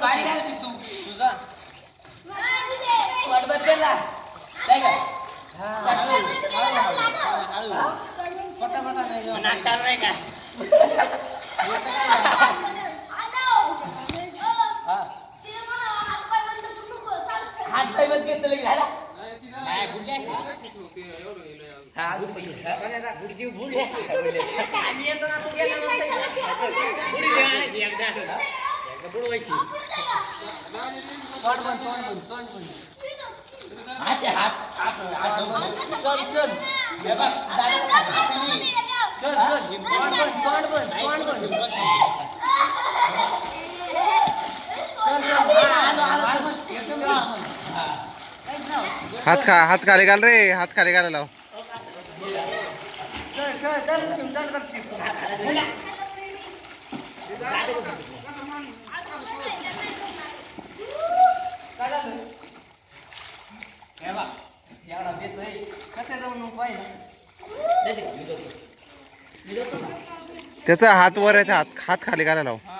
पाणी घाल तू तुझा पडबड केला नाही का फटाफटा नाही घेऊन नाक चालू नाही का हा हात पाय बंद घेतलं लगे झाला नाही गुडली असते हा गुडली गुडची गुडली असते आम्ही येतो ना तू गेला गुडी देवाने एकदा असं ना एकदा बुडवायची. तोंड बंद तोंड बंद तोंड बंद. हात हात. असं असं. चल चल. हे बघ. चल चल. तोंड बंद तोंड बंद तोंड बंद. चल चल. हात खा हात खाली घाल रे. हात खाली घालायला लाव. चल चल चल शिव, चल. एवढा देतोय कसं जाऊन पाहिजे? मी. मी ना. त्याचा हात वर आहे हात हात खाली घालायला लाव हा.